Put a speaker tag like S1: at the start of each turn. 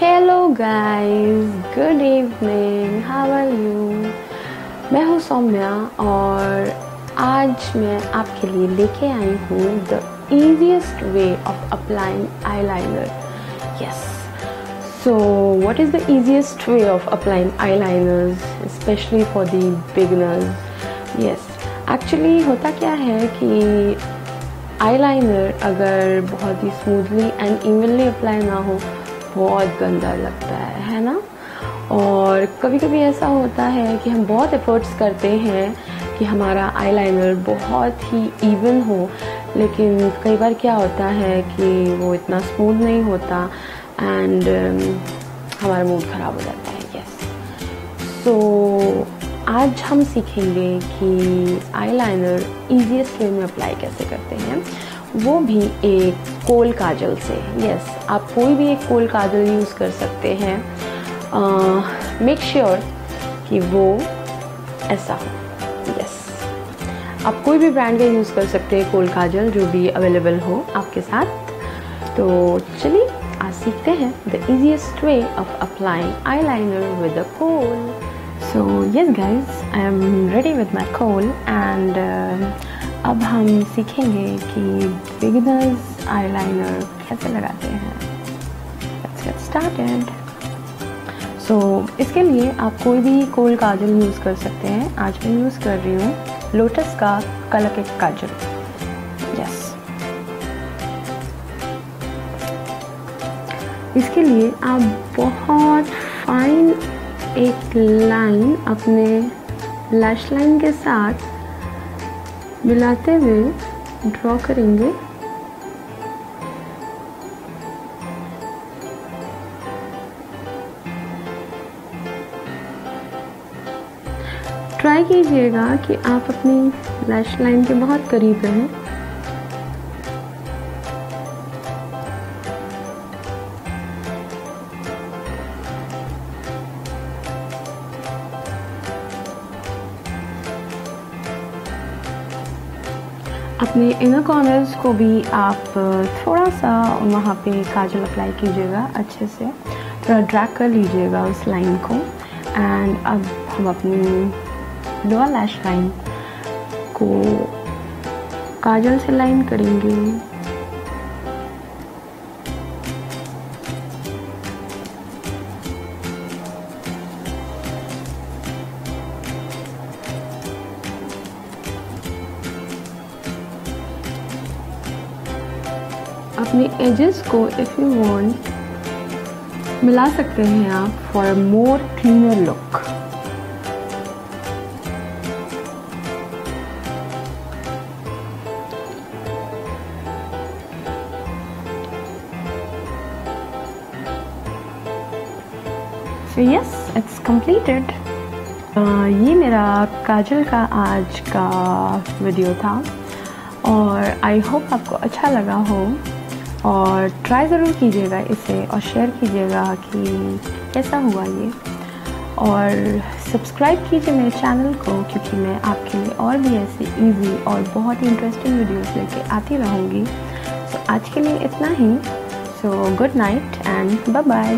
S1: Hello guys good evening how are you मैं हूँ सौम्या और आज मैं आपके लिए लेके आई हूँ the easiest way of applying eyeliner yes so what is the easiest way of applying eyeliner specially for the beginners yes actually होता क्या है कि आई लाइनर अगर बहुत ही स्मूथली एंड इवनली अप्लाई ना हो बहुत गंदा लगता है है ना? और कभी कभी ऐसा होता है कि हम बहुत एफर्ट्स करते हैं कि हमारा आईलाइनर बहुत ही इवन हो लेकिन कई बार क्या होता है कि वो इतना स्मूथ नहीं होता एंड um, हमारा मूड ख़राब हो जाता है यस सो so, आज हम सीखेंगे कि आईलाइनर इजीएस्ट वे में अप्लाई कैसे करते हैं। वो भी एक कोल काजल से। यस आप कोई भी एक कोल काजल यूज़ कर सकते हैं। मेक श्योर sure कि वो ऐसा हो। यस. आप कोई भी ब्रांड का यूज़ कर सकते हैं कोल काजल, जो भी अवेलेबल हो आपके साथ। तो चलिए, आज सीखते हैं the easiest way of applying eyeliner with a kohl so yes guys I am ready with my kohl and अब हम सीखेंगे कि बिगिनर्स आईलाइनर कैसे लगाते हैं। स्टार्टेड सो इसके लिए आप कोई भी कोल काजल यूज़ कर सकते हैं। आज मैं यूज़ कर रही हूँ लोटस का कलक काजल। यस इसके लिए आप बहुत फाइन एक लाइन अपने लैश लाइन के साथ मिलाते हुए ड्रॉ करेंगे। ट्राई कीजिएगा कि आप अपनी लैश लाइन के बहुत करीब रहें। अपने इनर कॉर्नर्स को भी आप थोड़ा सा वहाँ पे काजल अप्लाई कीजिएगा अच्छे से। थोड़ा ड्रैक कर लीजिएगा उस लाइन को। एंड अब हम अपनी लोअर लैश लाइन को काजल से लाइन करेंगे। अपने एजेस को इफ़ यू वांट मिला सकते हैं आप for a more cleaner look it's completed. Uh, ये मेरा काजल का आज का वीडियो था और आई होप आपको अच्छा लगा हो और ट्राई ज़रूर कीजिएगा इसे और शेयर कीजिएगा कि कैसा हुआ ये। और सब्सक्राइब कीजिए मेरे चैनल को, क्योंकि मैं आपके लिए और भी ऐसी इजी और बहुत ही इंटरेस्टिंग वीडियोस लेके आती रहूँगी। तो आज के लिए इतना ही। So good night and bye bye